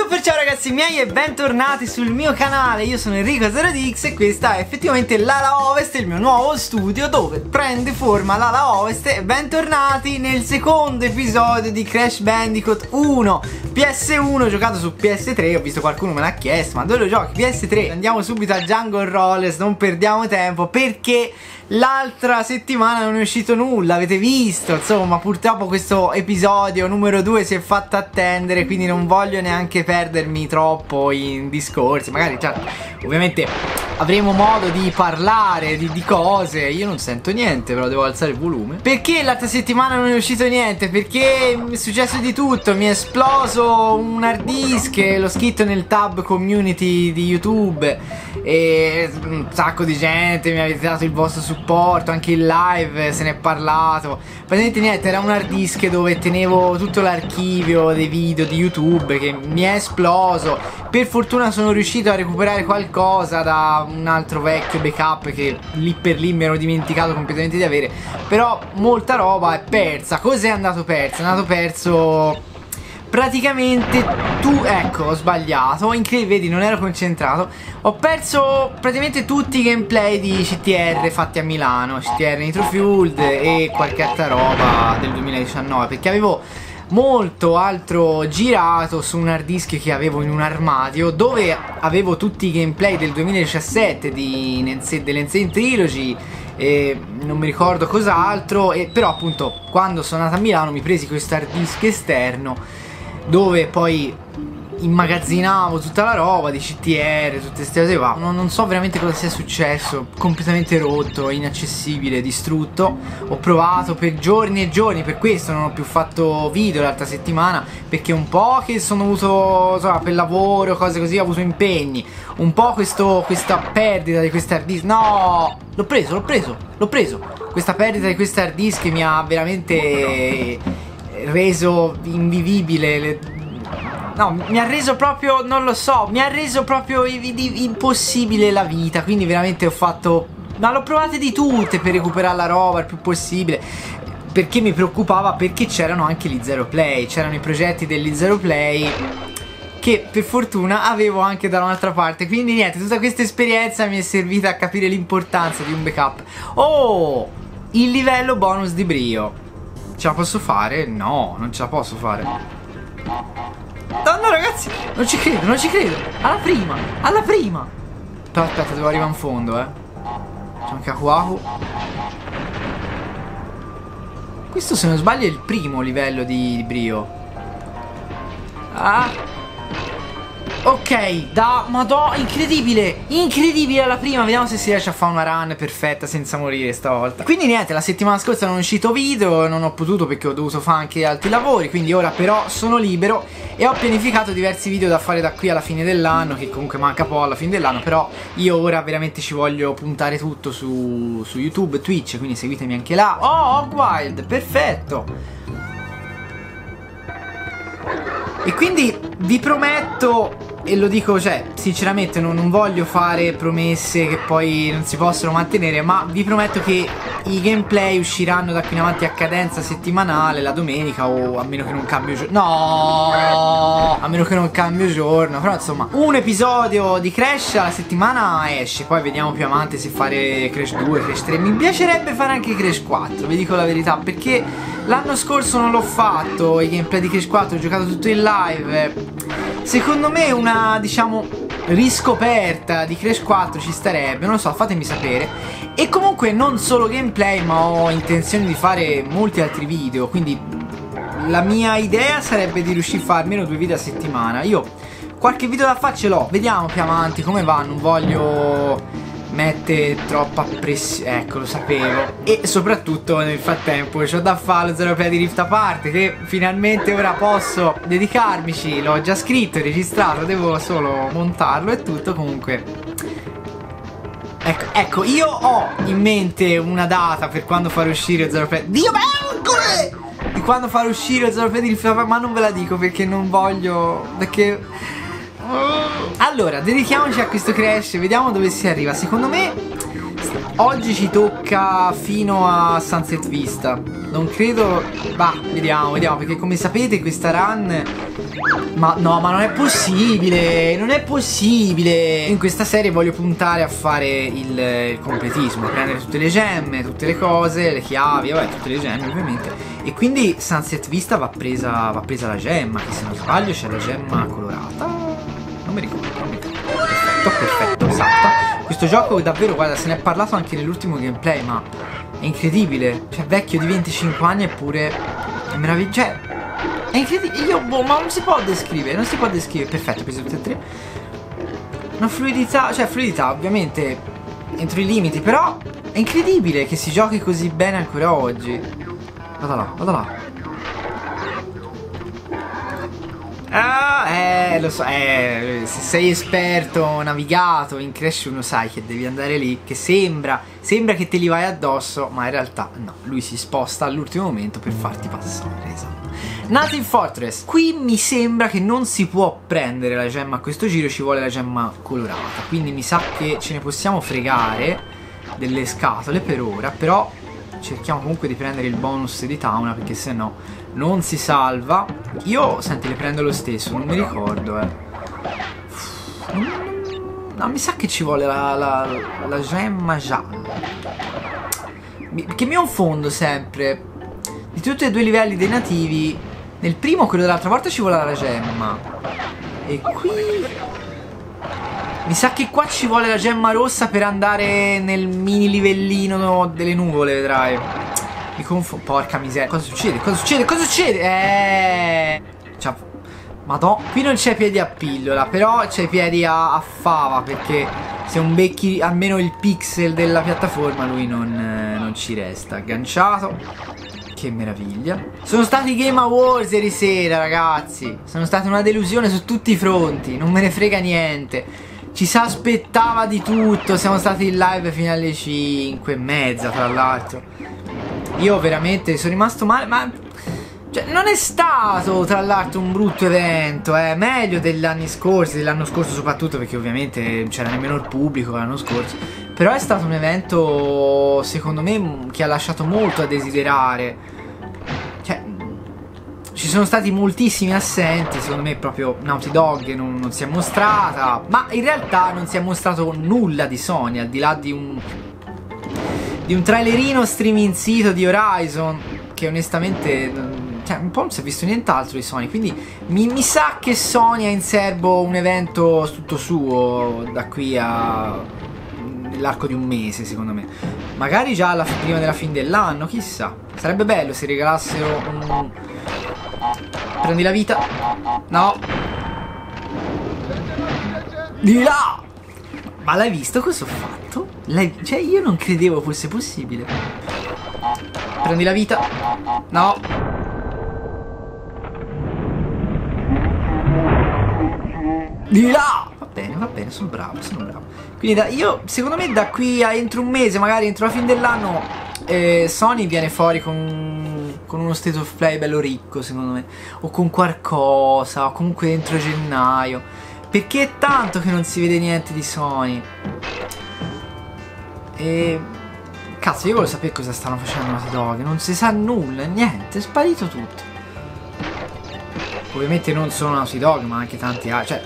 Super ciao ragazzi miei e bentornati sul mio canale. Io sono Enrico 0dx e questa è effettivamente l'ala ovest, il mio nuovo studio dove prende forma l'ala ovest. E bentornati nel secondo episodio di Crash Bandicoot 1 PS1 giocato su PS3, ho visto qualcuno me l'ha chiesto Ma dove lo giochi? PS3 Andiamo subito a Jungle Rollers, non perdiamo tempo perché L'altra settimana non è uscito nulla, avete visto? Insomma, purtroppo questo episodio numero 2 si è fatto attendere, quindi non voglio neanche perdermi troppo in discorsi. Magari, cioè, ovviamente avremo modo di parlare di, di, cose. Io non sento niente, però devo alzare il volume. Perché l'altra settimana non è uscito niente? Perché è successo di tutto. Mi è esploso un hard disk, l'ho scritto nel tab community di YouTube. E un sacco di gente mi avete dato il vostro supporto, anche in live se ne è parlato. Praticamente niente, era un hard disk dove tenevo tutto l'archivio dei video di YouTube che mi è esploso. Per fortuna sono riuscito a recuperare qualcosa da un altro vecchio backup che lì per lì mi ero dimenticato completamente di avere. Però molta roba è persa. Cos'è andato perso? È andato perso praticamente tu ecco ho sbagliato incredibile vedi non ero concentrato. Ho perso praticamente tutti i gameplay di CTR fatti a Milano CTR Nitro Fueled e qualche altra roba del 2019 perché avevo molto altro girato su un hard disk che avevo in un armadio dove avevo tutti i gameplay del 2017 di Nense, Trilogy e non mi ricordo cos'altro però appunto quando sono andato a Milano mi presi questo hard disk esterno dove poi immagazzinavo tutta la roba di CTR, tutte queste cose qua. Non, non, so veramente cosa sia successo, completamente rotto, inaccessibile, distrutto. Ho provato per giorni e giorni, per questo non ho più fatto video l'altra settimana, perché un po' che sono avuto, insomma, per lavoro, cose così, ho avuto impegni. Un po' questo, questa perdita di questa hard disk. No! L'ho preso, l'ho preso, l'ho preso. Questa perdita di questa hard disk mi ha veramente reso invivibile No, mi ha reso proprio, non lo so, mi ha reso proprio impossibile la vita. Quindi veramente ho fatto... Ma l'ho provate di tutte per recuperare la roba il più possibile. Perché mi preoccupava perché c'erano anche gli zero play. C'erano i progetti degli zero play che per fortuna avevo anche da un'altra parte. Quindi niente, tutta questa esperienza mi è servita a capire l'importanza di un backup. Oh, il livello bonus di brio. Ce la posso fare? No, non ce la posso fare. No, ragazzi, non ci credo, non ci credo. Alla prima, alla prima. Però aspetta, devo arrivare in fondo, eh. C'è anche Akuaku. Questo se non sbaglio è il primo livello di, di Brio. Ah. Ok, da Madò, incredibile, incredibile alla prima, vediamo se si riesce a fare una run perfetta senza morire stavolta. Quindi niente, la settimana scorsa non è uscito video, non ho potuto perché ho dovuto fare anche altri lavori, quindi ora però sono libero e ho pianificato diversi video da fare da qui alla fine dell'anno, che comunque manca po' alla fine dell'anno, però io ora veramente ci voglio puntare tutto su, su YouTube, Twitch, quindi seguitemi anche là. Oh, Hog Wild, perfetto! E quindi vi prometto e lo dico, cioè, sinceramente non, non, voglio fare promesse che poi non si possono mantenere, ma vi prometto che i gameplay usciranno da qui in avanti a cadenza settimanale, la domenica o a meno che non cambio giorno. No! A meno che non cambio giorno, però insomma, un episodio di Crash alla settimana esce, poi vediamo più avanti se fare Crash 2, Crash 3. Mi piacerebbe fare anche Crash 4, vi dico la verità, perché l'anno scorso non l'ho fatto, i gameplay di Crash 4 ho giocato tutto in live. Secondo me una, diciamo, riscoperta di Crash 4 ci starebbe, non lo so, fatemi sapere. E comunque non solo gameplay, ma ho intenzione di fare molti altri video, quindi la mia idea sarebbe di riuscire a fare almeno due video a settimana. Io qualche video da fare ce l'ho, vediamo più avanti come va, non voglio mette troppa pressione ecco lo sapevo. E soprattutto nel frattempo ho da fare lo zero play di Rift Apart che finalmente ora posso dedicarmici. L'ho già scritto, registrato devo solo montarlo e tutto comunque. Ecco, ecco io ho in mente una data per quando fare uscire zero play Dio bencole di quando fare uscire zero di Rift Apart ma non ve la dico perché non voglio perché allora, dedichiamoci a questo crash, vediamo dove si arriva. Secondo me oggi ci tocca fino a Sunset Vista. Non credo... Bah, vediamo, vediamo, perché come sapete questa run... Ma no, ma non è possibile, non è possibile. In questa serie voglio puntare a fare il, il completismo, prendere tutte le gemme, tutte le cose, le chiavi, vabbè, tutte le gemme ovviamente. E quindi Sunset Vista va presa, va presa la gemma, che se non sbaglio c'è la gemma colorata. Mi ricordo. Perfetto, perfetto, salta. Questo gioco davvero, guarda, se ne è parlato anche nell'ultimo gameplay, ma è incredibile. Cioè, vecchio di 25 anni eppure è meraviglioso. Cioè, è incredibile. Io, boh, ma non si può descrivere, non si può descrivere. Perfetto, preso tutte e tre. Una fluidità, cioè fluidità, ovviamente entro i limiti, però è incredibile che si giochi così bene ancora oggi. Vada là, vada là. Ah, eh, lo so, eh, se sei esperto, navigato in Crash 1 sai che devi andare lì, che sembra, sembra che te li vai addosso, ma in realtà no, lui si sposta all'ultimo momento per farti passare, esatto. Native Fortress, qui mi sembra che non si può prendere la gemma a questo giro, ci vuole la gemma colorata, quindi mi sa che ce ne possiamo fregare delle scatole per ora, però cerchiamo comunque di prendere il bonus di Tauna perché se no non si salva. Io, senti, le prendo lo stesso, non mi ricordo, eh. No, mi sa che ci vuole la, la, la gemma gialla. Che mi confondo sempre. Di tutti e due i livelli dei nativi, nel primo, quello dell'altra volta, ci vuole la gemma. E qui... Mi sa che qua ci vuole la gemma rossa per andare nel mini livellino delle nuvole, vedrai. Mi confondo. Porca miseria. Cosa succede? Cosa succede? Cosa succede? Eh. Cioè. Madò. Qui non c'è piedi a pillola. Però c'è piedi a, a, fava. Perché se un becchi almeno il pixel della piattaforma, lui non, eh, non ci resta. Agganciato. Che meraviglia. Sono stati Game Awards ieri sera, ragazzi. Sono stati una delusione su tutti i fronti. Non me ne frega niente. Ci si aspettava di tutto. Siamo stati in live fino alle 5 e mezza, tra l'altro. Io veramente sono rimasto male, ma... Cioè, non è stato tra l'altro un brutto evento, eh? meglio degli anni scorsi, dell'anno scorso soprattutto perché ovviamente c'era nemmeno il pubblico l'anno scorso. Però è stato un evento, secondo me, che ha lasciato molto a desiderare. Cioè, ci sono stati moltissimi assenti, secondo me proprio Naughty Dog non, non si è mostrata, ma in realtà non si è mostrato nulla di Sony, al di là di un di un trailerino streaming sito di Horizon che onestamente cioè, un po' non si è visto nient'altro di Sony quindi mi, mi, sa che Sony ha in serbo un evento tutto suo da qui a nell'arco di un mese secondo me. Magari già alla, prima della fine dell'anno chissà. Sarebbe bello se regalassero un prendi la vita. No. Di là. Ma l'hai visto? Cosa ho fatto? Cioè io non credevo fosse possibile. Prendi la vita. No. Di là! Va bene, va bene, sono bravo, sono bravo. Quindi da, io, secondo me da qui a entro un mese Magari entro la fine dell'anno eh, Sony viene fuori con, con uno state of play bello ricco secondo me. O con qualcosa O comunque entro gennaio. Perché è tanto che non si vede niente di Sony e... Cazzo, io voglio sapere cosa stanno facendo Naughty Dog. Non si sa nulla, niente, è sparito tutto. Ovviamente non solo Naughty Dog, ma anche tanti altri. Cioè,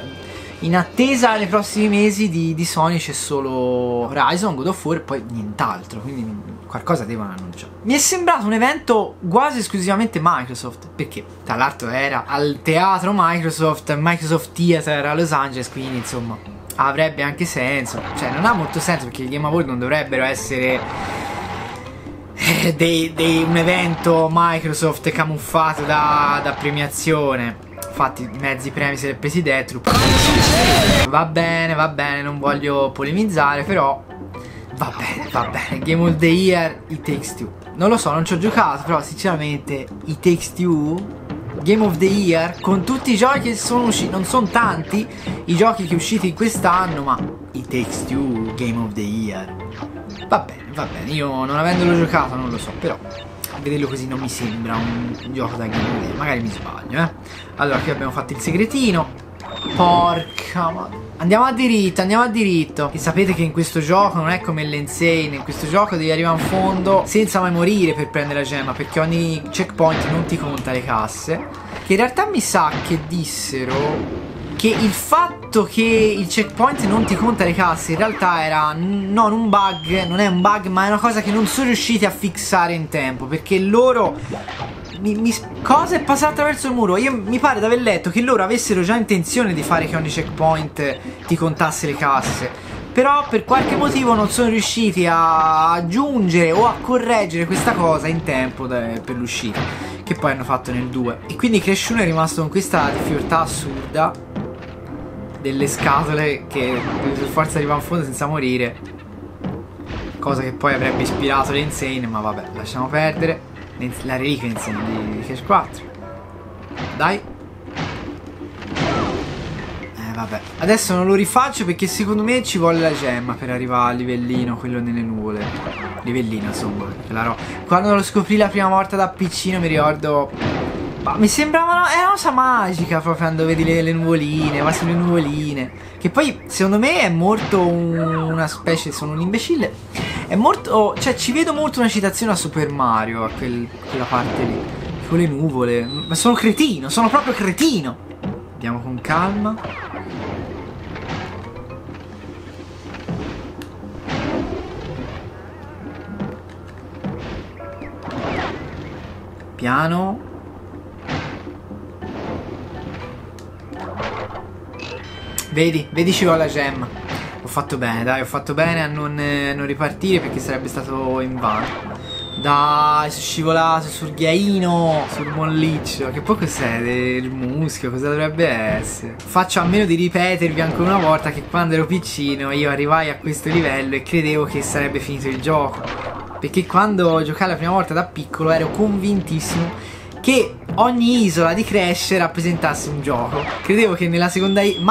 in attesa nei prossimi mesi di, di Sony c'è solo Horizon, God of War e poi nient'altro. Quindi qualcosa devono annunciare. Mi è sembrato un evento quasi esclusivamente Microsoft. Perché tra l'altro era al teatro Microsoft, Microsoft Theater a Los Angeles, quindi insomma avrebbe anche senso. Cioè, non ha molto senso perché i Game Awards non dovrebbero essere eh, dei, dei, un evento Microsoft camuffato da, da premiazione. Infatti, mezzi premi se li è presi Deathloop. Va bene, va bene, non voglio polemizzare, però va bene, va bene. Game of the Year, It Takes Two. Non lo so, non ci ho giocato, però sinceramente, It Takes Two Game of the Year con tutti i giochi che sono usciti, non sono tanti i giochi che usciti quest'anno, ma It Takes Two Game of the Year. Va bene, va bene, io non avendolo giocato non lo so, però vederlo così non mi sembra un gioco da Game of the Year, magari mi sbaglio, eh. Allora, qui abbiamo fatto il segretino. Porca ma... Andiamo a diritto, andiamo a diritto. E sapete che in questo gioco non è come l'Insane. In questo gioco devi arrivare in fondo senza mai morire per prendere la gemma. Perché ogni checkpoint non ti conta le casse. Che in realtà mi sa che dissero che il fatto che il checkpoint non ti conta le casse in realtà era non un bug, non è un bug, ma è una cosa che non sono riusciti a fissare in tempo. Perché loro mi, mi, cosa è passato attraverso il muro? Io mi pare di aver letto che loro avessero già intenzione di fare che ogni checkpoint ti contasse le casse. Però per qualche motivo non sono riusciti a aggiungere o a correggere questa cosa in tempo de, per l'uscita. Che poi hanno fatto nel 2. E quindi Crash 1 è rimasto con questa difficoltà assurda. Delle scatole che per forza arriva in fondo senza morire. Cosa che poi avrebbe ispirato l'Insane, ma vabbè, lasciamo perdere la reliquia insomma di Cash 4 dai eh vabbè adesso non lo rifaccio perché secondo me ci vuole la gemma per arrivare al livellino quello nelle nuvole livellino insomma quando lo scoprì la prima volta da piccino mi ricordo ma mi sembrava una cosa magica proprio quando vedi le, le nuvoline, va sulle nuvoline. Che poi secondo me è molto un, una specie, sono un imbecille. È molto, cioè ci vedo molto una citazione a Super Mario, a quel, quella parte lì. Con le nuvole. Ma sono cretino, sono proprio cretino. Andiamo con calma. Piano. Vedi, vedi ci va la gemma. Fatto bene, dai, ho fatto bene a non, eh, non ripartire perché sarebbe stato in vano. Dai, sono scivolato sul ghiaino, sul molliccio. Che poi cos'è? Il muschio, cosa dovrebbe essere? Faccio a meno di ripetervi ancora una volta che quando ero piccino io arrivai a questo livello e credevo che sarebbe finito il gioco. Perché quando giocai la prima volta da piccolo ero convintissimo che ogni isola di Crash rappresentasse un gioco. Credevo che nella seconda isola...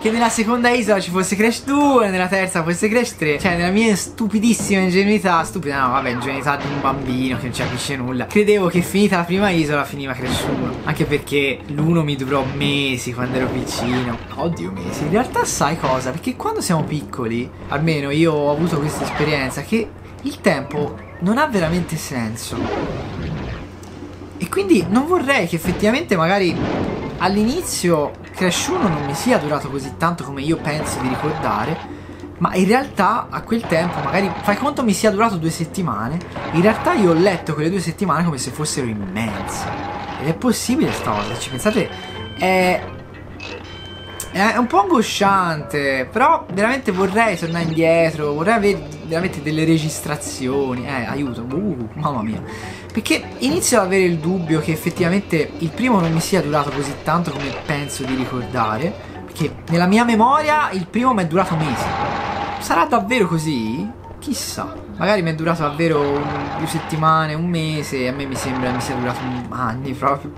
Che nella seconda isola ci fosse Crash 2, nella terza fosse Crash 3. Cioè, nella mia stupidissima ingenuità, stupida, no, vabbè, ingenuità di un bambino che non ci capisce nulla. Credevo che finita la prima isola finiva Crash 1. Anche perché l'uno mi durò mesi quando ero piccino. Oddio, mesi. In realtà sai cosa? Perché quando siamo piccoli, almeno io ho avuto questa esperienza, che il tempo non ha veramente senso. E quindi non vorrei che effettivamente magari all'inizio Crash 1 non mi sia durato così tanto come io penso di ricordare, ma in realtà a quel tempo magari fai conto mi sia durato due settimane, in realtà io ho letto quelle due settimane come se fossero immense. Ed è possibile sta cosa, ci pensate? È è un po' angosciante, però veramente vorrei tornare indietro, vorrei avere veramente delle registrazioni. Eh, aiuto, uh, mamma mia. Perché inizio ad avere il dubbio che effettivamente il primo non mi sia durato così tanto come penso di ricordare. Perché nella mia memoria il primo mi è durato mesi. Sarà davvero così? Chissà. Magari mi è durato davvero un, due settimane, un mese, a me mi sembra mi sia durato anni proprio.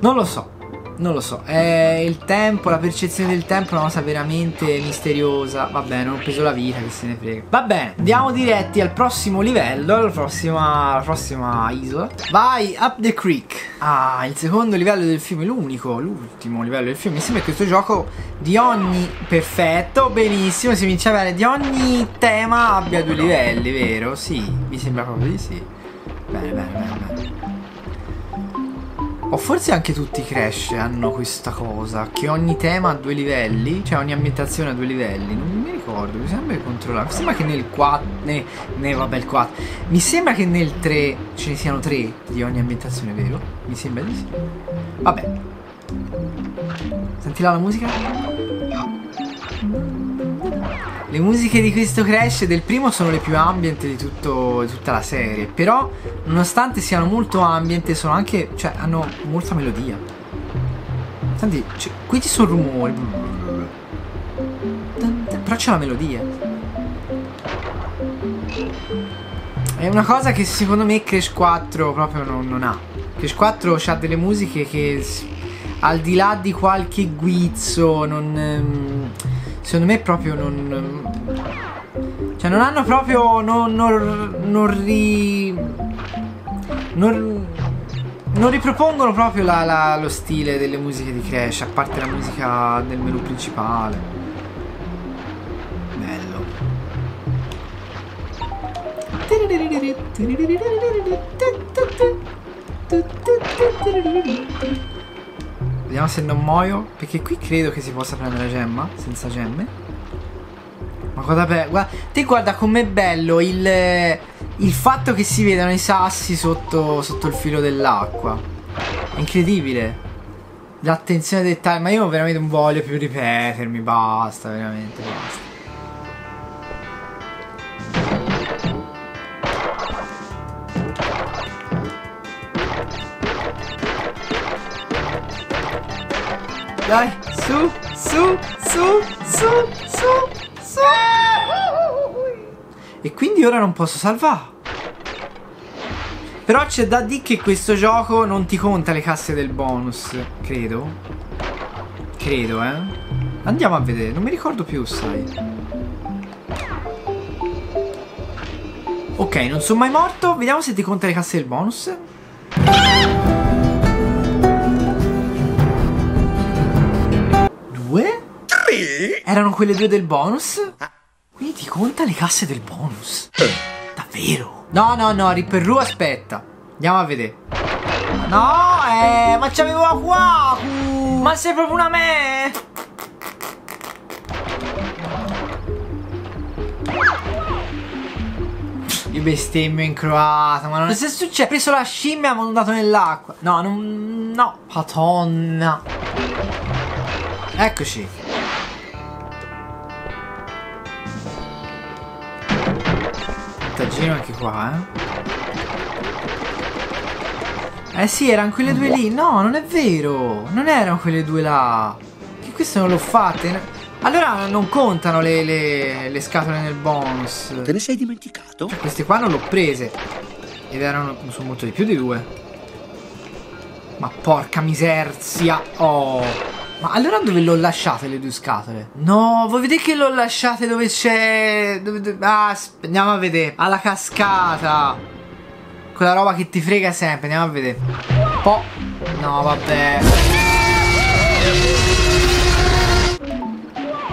Non lo so. Non lo so, è il tempo, la percezione del tempo è una cosa veramente misteriosa. Vabbè, non ho preso la vita, che se ne frega. Vabbè, andiamo diretti al prossimo livello, alla prossima, alla prossima isola. Vai, Up the Creek. Ah, il secondo livello del film, l'unico, l'ultimo livello del film. Mi sembra che questo gioco di ogni... Perfetto, benissimo, si comincia avere di ogni tema abbia due livelli, vero? Sì, mi sembra proprio di sì. Bene, bene, bene, bene. O forse anche tutti i Crash hanno questa cosa, che ogni tema ha due livelli, cioè ogni ambientazione ha due livelli, non mi ricordo, mi sembra controllare. Mi sembra che nel 4, ne, ne, vabbè il 4, mi sembra che nel 3 ce ne siano 3 di ogni ambientazione, vero? Mi sembra di sì. Vabbè. Senti là la musica? Le musiche di questo Crash del primo sono le più ambient di, tutto, di tutta la serie, però nonostante siano molto ambient sono anche, cioè hanno molta melodia. Senti, cioè, qui ci sono rumori, però c'è la melodia. È una cosa che secondo me Crash 4 proprio non, non ha. Crash 4 ha delle musiche che al di là di qualche guizzo non... Ehm, Secondo me proprio non... Cioè non hanno proprio... Non, non, non ri... Non, non ripropongono proprio la, la, lo stile delle musiche di Crash, a parte la musica del menu principale. Bello. Thank. Vediamo se non muoio. Perché qui credo che si possa prendere la gemma. Senza gemme. Ma beh, guarda te guarda com'è bello il, il fatto che si vedano i sassi sotto, sotto il filo dell'acqua. Incredibile. L'attenzione ai dettagli. Ma io veramente non voglio più ripetermi. Basta, veramente, basta. Dai, su, su, su, su, su, su. E quindi ora non posso salvare. Però c'è da dire che questo gioco non ti conta le casse del bonus, credo. Credo, eh. Andiamo a vedere, non mi ricordo più, sai. Ok, non sono mai morto. Vediamo se ti conta le casse del bonus. Erano quelle due del bonus? Quindi ti conta le casse del bonus? Davvero? No, no, no, Ripperru aspetta. Andiamo a vedere. No, eh, ma c'avevo la Quaku! Ma sei proprio una me! Io bestemmio in croata, ma non è successo. Ho preso la scimmia e mi hanno dato nell'acqua. No, non. No, patonna. Eccoci. Vantaggino anche qua, eh. Eh sì, erano quelle due lì. No, non è vero. Non erano quelle due là. Che queste non l'ho fatte. Allora non contano le, le, le, scatole nel bonus. Te ne sei dimenticato? Cioè, queste qua non l'ho prese. Ed erano. sono molto di più di due. Ma porca miserzia. Oh. Ma allora dove l'ho lasciate le due scatole? No, voi vedete che l'ho lasciate dove c'è... Dove, dove... Ah, andiamo a vedere. Alla cascata. Quella roba che ti frega sempre. Andiamo a vedere. Po'. No, vabbè.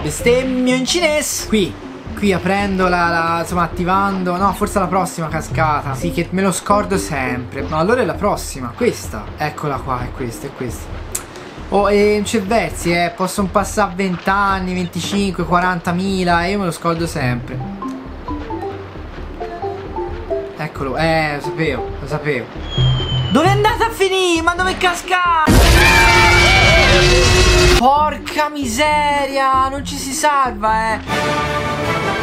Bestemmio in cinese. Qui. Qui aprendo la, la, Insomma attivando No forse la prossima cascata Sì che me lo scordo sempre No allora è la prossima Questa Eccola qua È questa È questa Oh, e c'è versi, eh. Possono passare 20 anni, 25, 40 mila. Io me lo scordo sempre. Eccolo, eh, lo sapevo, lo sapevo. Dove è andata a finire? Ma dove è cascato? Porca miseria, non ci si salva, eh.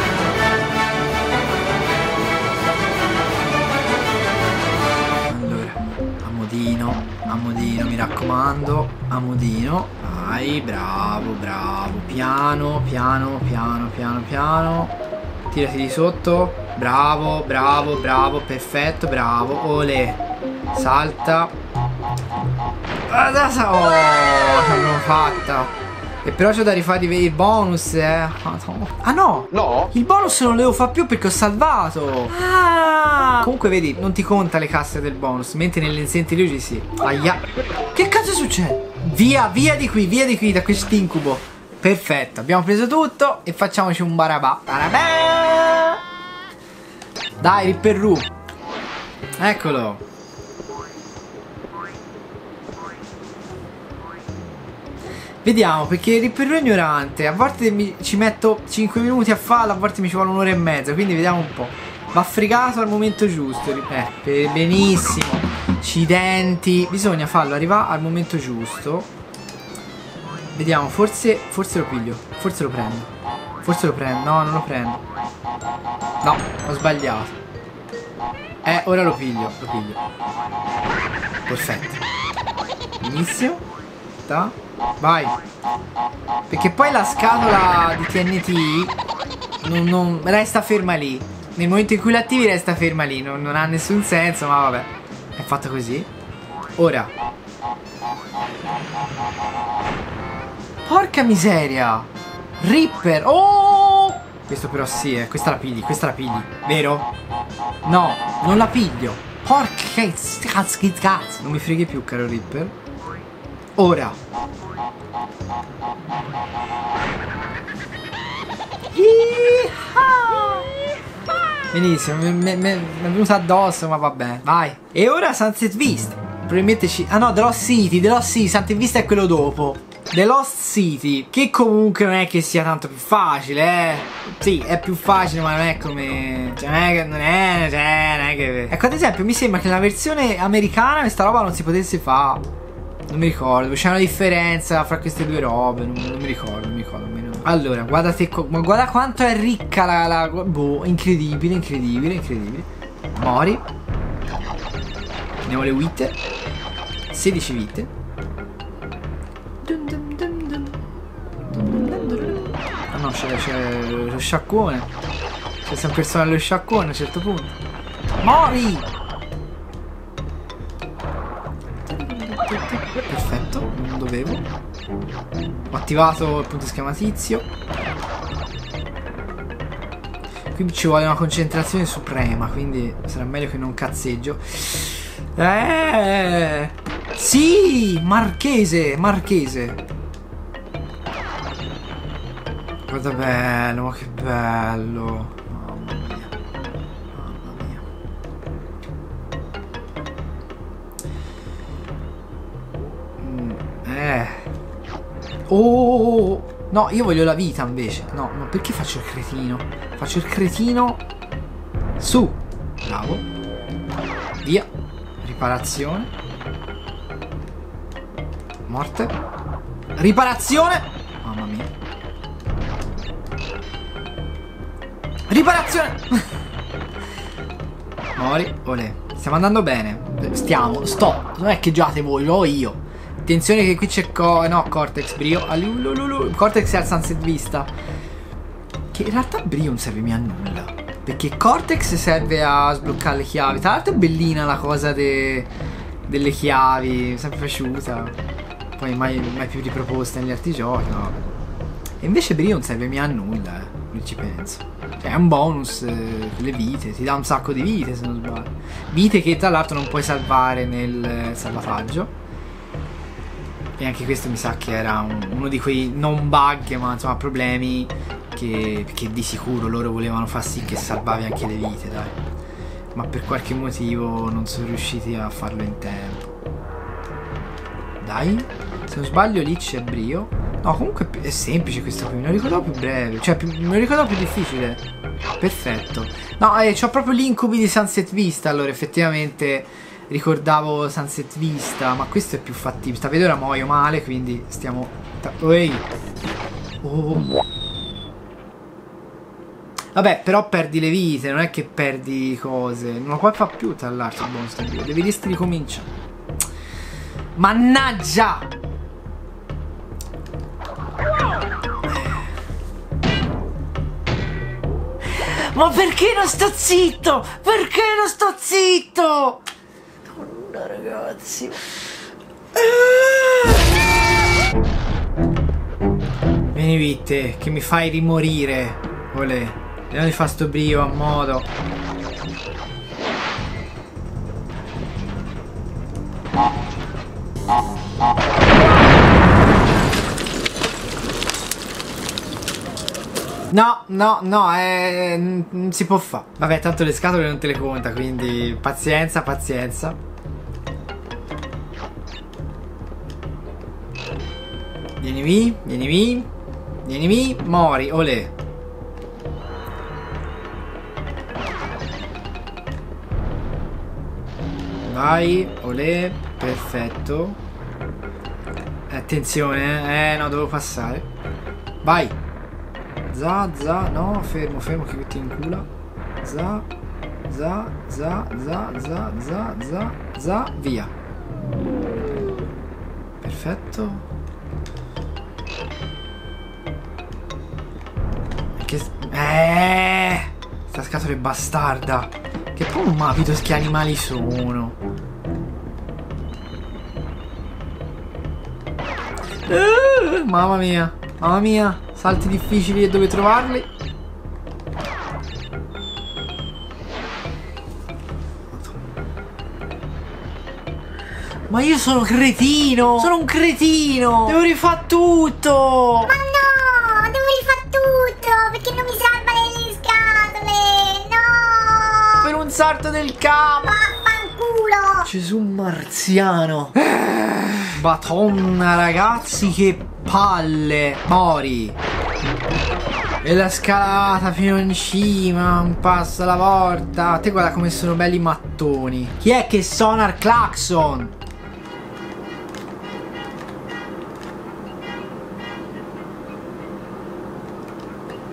Amodino, mi raccomando. Amodino. Vai, bravo, bravo. Piano, piano, piano, piano, piano. Tirati di sotto. Bravo, bravo, bravo. Perfetto, bravo. Ole. Salta. Oh, l'abbiamo fatta. E però c'ho da rifare i bonus, eh. Ah no! No! Il bonus non le devo fare più perché ho salvato! Ah! Comunque vedi, non ti conta le casse del bonus, mentre nell'insente luci sì. Aia! Che cazzo succede? Via, via di qui, via di qui, da quest'incubo. Perfetto, abbiamo preso tutto e facciamoci un barabà. Barabà! Dai, Ripperru. Eccolo. Vediamo, perché Ripperù è ignorante. A volte mi, ci metto 5 minuti a farlo, a volte mi ci vuole un'ora e mezza. Quindi vediamo un po'. Va fregato al momento giusto. Eh, benissimo. Accidenti. Bisogna farlo arrivare al momento giusto. Vediamo, forse, forse lo piglio. Forse lo prendo. Forse lo prendo. No, non lo prendo. No, ho sbagliato. Eh, ora lo piglio. Lo piglio. Perfetto. Benissimo. Ta. Vai. Perché poi la scatola di TNT non, non, resta ferma lì. Nel momento in cui l'attivi resta ferma lì. Non, non, ha nessun senso, ma vabbè. È fatto così. Ora. Porca miseria. Ripper. Oh! Questo però sì, eh. Questa la pigli, questa la pigli. Vero? No, non la piglio. Porca cazzo. Non mi freghi più, caro Ripper. Ora. Benissimo, mi è venuta addosso, ma vabbè, vai. E ora Sunset Vista. Probabilmente ci... Ah no, The Lost City, The Lost City, Sunset Vista è quello dopo. The Lost City, che comunque non è che sia tanto più facile, eh. Sì, è più facile, ma non è come. Cioè, non è che. Non è, cioè, non è che. Ecco, ad esempio, mi sembra che nella versione americana questa roba non si potesse fare. Non mi ricordo, c'è una differenza fra queste due robe. Non, non mi ricordo, non mi ricordo. Almeno. Allora, guardate, guarda quanto è ricca la, la. Boh, incredibile, incredibile, incredibile. Mori. Andiamo le vite. 16 vite. Ah no, c'è lo sciacquone. C'è sempre il suono dello sciacquone a un certo punto. Mori! Dovevo. Ho attivato il punto schiamatizio. Qui ci vuole una concentrazione suprema, quindi sarà meglio che non cazzeggio. Eh! Sì! Marchese! Marchese! Guarda bello, ma che bello. Oh, no, io voglio la vita invece. No, ma perché faccio il cretino? Faccio il cretino su. Bravo. Via. Riparazione. Morte. Riparazione. Mamma mia. Riparazione! Mori, olè. Stiamo andando bene. Stiamo, sto. Non è che giate voi, lo ho io. Attenzione che qui c'è co no, Cortex, Brio. Cortex è al Sunset Vista. Che in realtà Brio non serve mica a nulla. Perché Cortex serve a sbloccare le chiavi. Tra l'altro è bellina la cosa de delle chiavi. Mi è sempre piaciuta. Poi mai, mai più riproposta negli altri giochi. No. E invece Brio non serve mica a nulla, eh. ci penso. Cioè, è un bonus eh, le vite, ti dà un sacco di vite se non sbaglio. Vite che tra l'altro non puoi salvare nel salvataggio. E anche questo mi sa che era un, uno di quei non bug, ma insomma problemi che, che, di sicuro loro volevano far sì che salvavi anche le vite, dai. Ma per qualche motivo non sono riusciti a farlo in tempo. Dai, se non sbaglio lì c'è brio. No, comunque è semplice questo qui, me lo ricordavo più breve, cioè più, me lo ricordavo più difficile. Perfetto. No, eh, ho proprio l'incubi di Sunset Vista, allora effettivamente ricordavo Sunset Vista, ma questo è più fattibile. Sta vedendo ora muoio male, quindi stiamo... Ehi! Oh. Vabbè, però perdi le vite, non è che perdi cose. Non lo puoi fare più tra l'altro il bonus Devi ricominciare. Mannaggia! Ma perché non sto zitto? Perché non sto zitto? Madonna ragazzi. Vieni Vitte, che mi fai rimorire. Olè. Vediamo di fare sto brio a modo. No, no, no, eh, non si può fare. Vabbè, tanto le scatole non te le conta, quindi pazienza, pazienza. Vieni vi, vieni vi, vieni vi, mori, olè. Vai, olè, perfetto. Attenzione, eh, no, devo passare. Vai. Za, za, no, fermo, fermo che ti incula. Za, za, za, za, za, za, za, za, via. Perfetto. Che... Eh! Sta scatola è bastarda. Che poi non capito che animali sono. Uh, mamma mia, mamma mia. Salti difficili e dove trovarli. Ma io sono cretino! Sono un cretino! Devo rifare tutto! Ma sarto del camo. Vaffanculo! Gesù marziano. Batonna, ragazzi, che palle. Mori. E la scalata fino in cima, un passo alla volta. Te guarda come sono belli mattoni. Chi è che suona il clacson?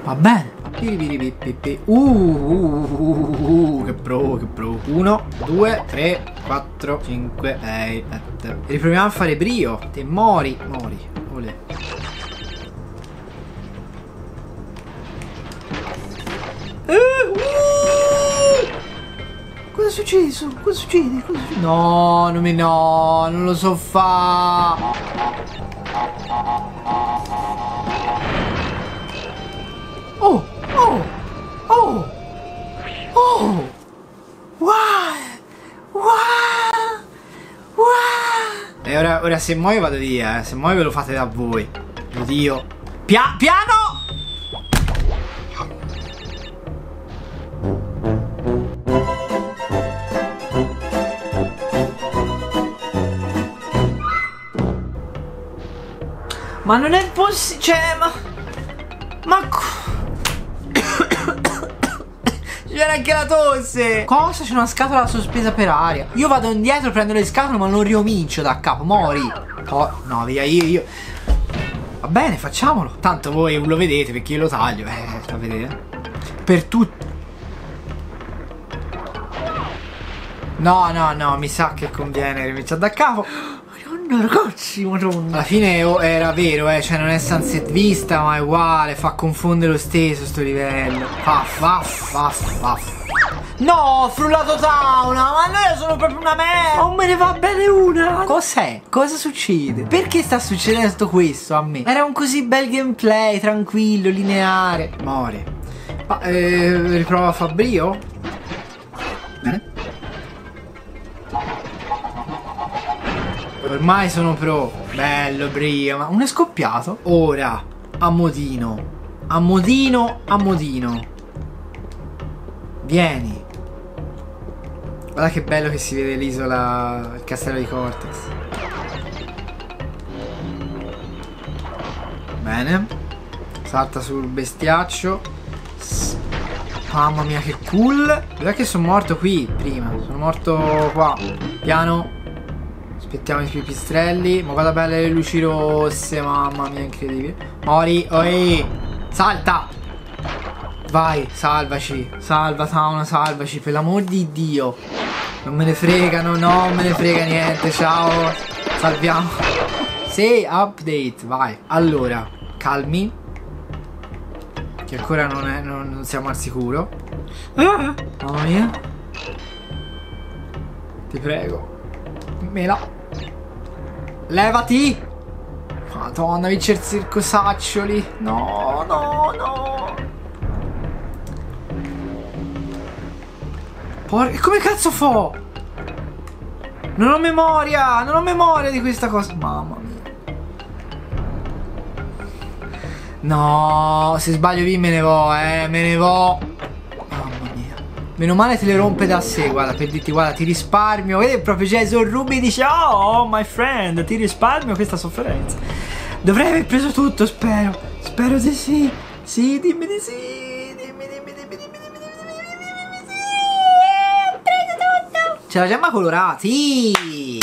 Va bene. Uh, uh, uh, uh, che pro, che pro. 1, 2, 3, 4, 5, 6, 7. Riproviamo a fare brio. Te mori, mori. Olè. Eh! Cosa è successo? Cosa succede? Cosa succede? No, non mi no, non lo so fa. Oh, oh, oh, oh. Wow, wow, wow. E ora, ora se muoio vado via, eh. se muoio ve lo fate da voi. Oddio. Pia piano! Ma non è possibile, cioè, ma... Ma... C'era anche la tosse! Cosa? C'è una scatola sospesa per aria. Io vado indietro, prendo le scatole, ma non ricomincio da capo. Mori. Oh, no, via, io, io. Va bene, facciamolo. Tanto voi lo vedete perché io lo taglio. Eh, sta a vedere. Per tutti. No, no, no, mi sa che conviene ricominciare da capo. Ragazzi, madonna. Alla fine oh, era vero, eh, cioè non è sunset vista, ma è uguale, fa confondere lo stesso sto livello. Vaff, vaff, vaff, vaff. No, ho frullato Tauna, ma io sono proprio una merda. Non me ne va bene una. Cos'è? Cosa succede? Perché sta succedendo tutto questo a me? Era un così bel gameplay, tranquillo, lineare. More. Ma, eh, riprova Fabrio? Ormai sono pro. Bello, brio. Ma uno è scoppiato. Ora, a modino. A modino, a modino. Vieni. Guarda che bello che si vede l'isola, il castello di Cortex. Bene. Salta sul bestiaccio. Mamma mia che cool. Guarda che sono morto qui prima. Sono morto qua. Piano. Aspettiamo i pipistrelli. Ma guarda belle le luci rosse. Mamma mia, incredibile. Mori. Oi. Salta. Vai, salvaci. Salva Tauna, salvaci. Per l'amor di Dio. Non me ne fregano, no, non me ne frega niente. Ciao. Salviamo. Sì, update. Vai. Allora, calmi. Che ancora non, è, non, non siamo al sicuro. Ah, mamma mia. Ti prego. Mela. Levati. Madonna, il circosaccioli. No, no, no. Porca, come cazzo fo? Non ho memoria, non ho memoria di questa cosa. Mamma mia. No, se sbaglio vi me ne vo, eh, me ne vo. Meno male te le rompe da sé, guarda, per dirti, guarda, ti risparmio. Vedi, proprio Jason Ruby dice, oh, my friend, ti risparmio questa sofferenza. Dovrei aver preso tutto, spero. Spero di sì. Sì, dimmi di sì. Dimmi, dimmi, dimmi, dimmi, dimmi, dimmi, dimmi, dimmi, sì. Ho preso tutto. C'è la gemma colorata, sì.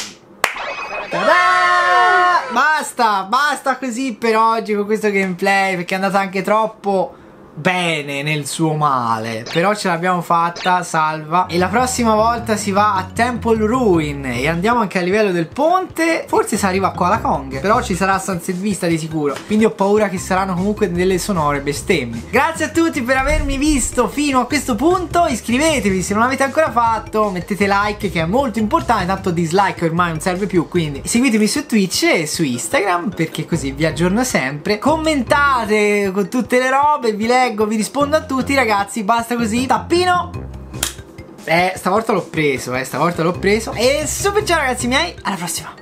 Basta, basta così per oggi con questo gameplay perché è andata anche troppo bene nel suo male però ce l'abbiamo fatta salva. E la prossima volta si va a Temple Ruin e andiamo anche a livello del ponte. Forse si arriva qua alla Kong però ci sarà Sunset Vista di sicuro. Quindi ho paura che saranno comunque delle sonore bestemmie. Grazie a tutti per avermi visto fino a questo punto. Iscrivetevi se non l'avete ancora fatto mettete like che è molto importante tanto dislike ormai non serve più quindi seguitemi su Twitch e su Instagram perché così vi aggiorno sempre. Commentate con tutte le robe vi leggo vi rispondo a tutti ragazzi. Basta così tappino. Eh stavolta l'ho preso eh stavolta l'ho preso. E super ciao ragazzi miei. Alla prossima